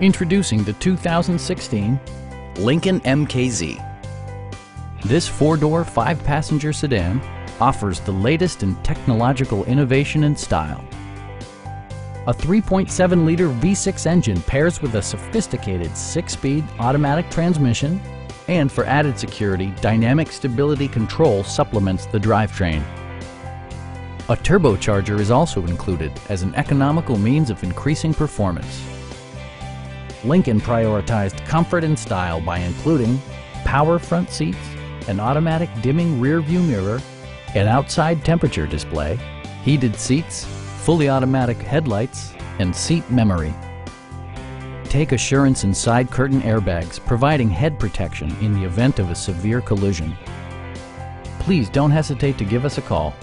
Introducing the 2016 Lincoln MKZ. This four-door, five-passenger sedan offers the latest in technological innovation and style. A 3.7-liter V6 engine pairs with a sophisticated six-speed automatic transmission, and for added security, Dynamic Stability Control supplements the drivetrain. A turbocharger is also included as an economical means of increasing performance. Lincoln prioritized comfort and style by including power front seats, an automatic dimming rear view mirror, an outside temperature display, heated seats, fully automatic headlights, and seat memory. Take assurance in side curtain airbags, providing head protection in the event of a severe collision. Please don't hesitate to give us a call